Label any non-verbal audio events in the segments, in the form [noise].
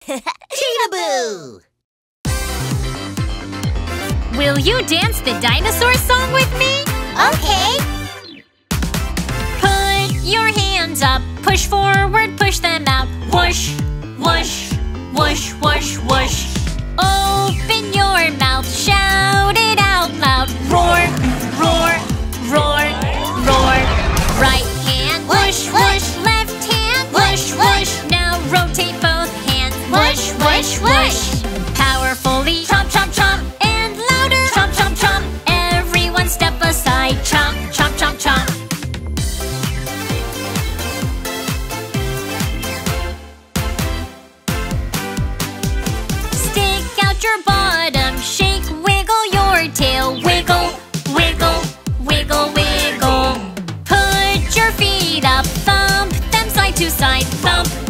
Cheetah Will you dance the dinosaur song with me? Okay. Put your hands up, push forward, push them out. Whoosh, whoosh, whoosh. two side thump.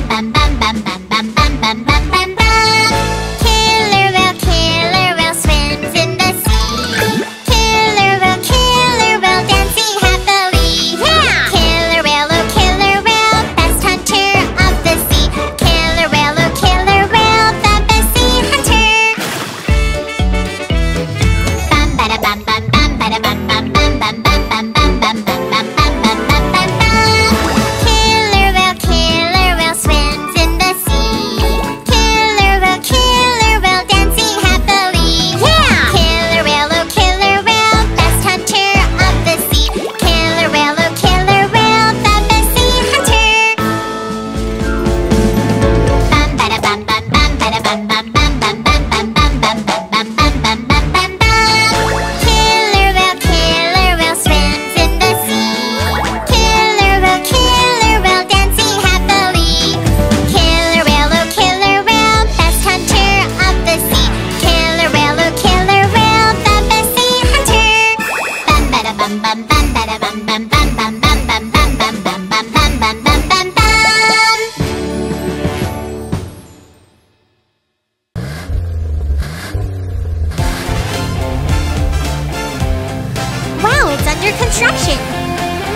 construction.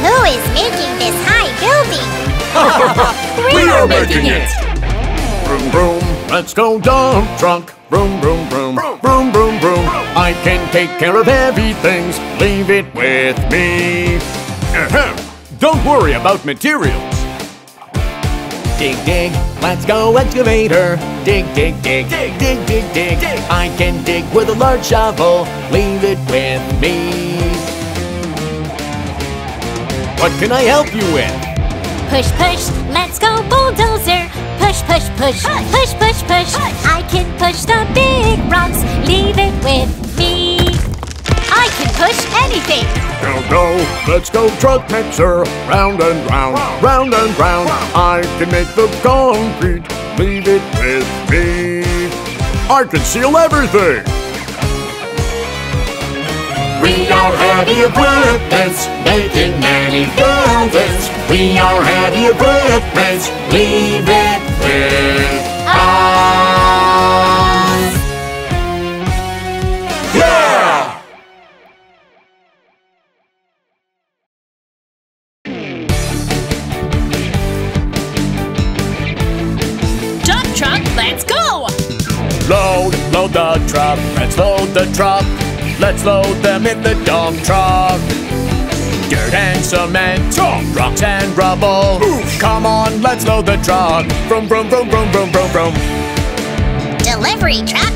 Who is making this high building? [laughs] We are making it! Vroom, vroom, let's go dump truck. Vroom, vroom, vroom, vroom, vroom, vroom. I can take care of heavy things. Leave it with me. Ahem. Don't worry about materials. Dig, dig, let's go excavator. Dig, dig, dig, dig, dig, dig, dig. I can dig with a large shovel. Leave it with me. What can I help you with? Push, push, let's go bulldozer. Push, push, push, push, push, push. I can push the big rocks. Leave it with me. I can push anything. Go, go, let's go truck mixer. Round and round, round and round. I can make the concrete. Leave it with me. I can seal everything. We are heavy equipment, making many buildings. We are heavy equipment, leave it with us. Yeah! Dump truck, let's go. Load, load the truck. Let's load the truck. Let's load them in the dump truck. Dirt and cement, rocks and rubble. Oof. Come on, let's load the truck. Vroom, vroom, vroom, vroom, vroom, vroom, vroom. Delivery truck,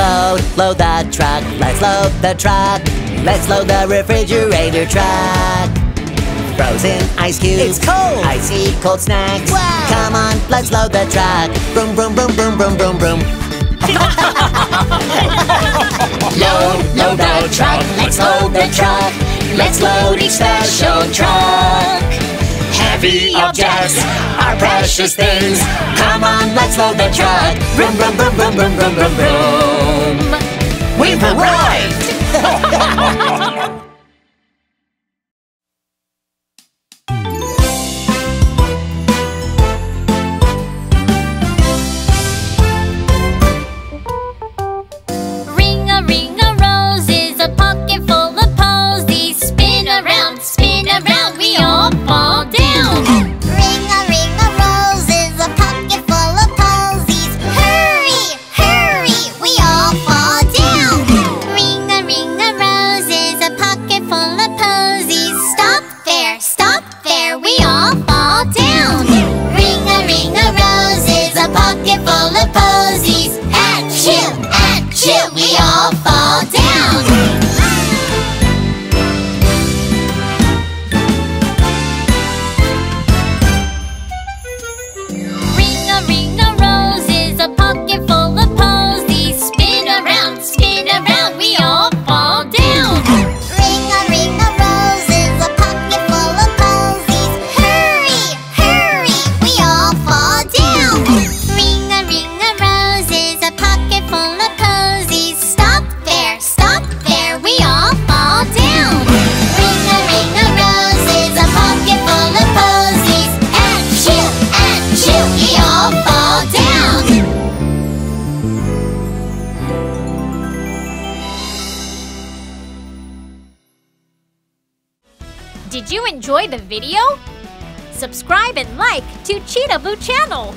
Load, load the truck. Let's load the truck. Let's load the refrigerator truck. Frozen ice cubes. It's cold. Icy cold snacks. Wow. Come on, let's load the truck. Broom, broom, broom, broom, broom, broom, broom. [laughs] Load, load the truck, let's load the truck. Let's load each special truck. Heavy objects are precious things. Come on, let's load the truck. Vroom, vroom, vroom, vroom, vroom, vroom, vroom, vroom. Arrived! [laughs] Did you enjoy the video? Subscribe and like to Cheetahboo channel.